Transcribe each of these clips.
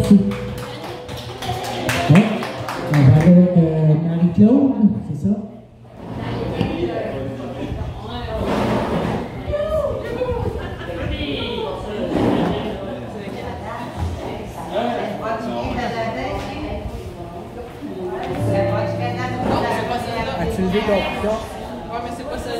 Merci. Ouais. On va avec euh, Marie-Claude, c'est ça?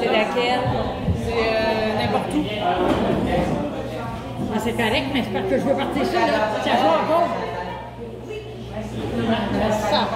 C'est? C'est euh, n'importe où. Ah, c'est correct, mais c'est que je veux partir ça. Ça joue encore. Ça.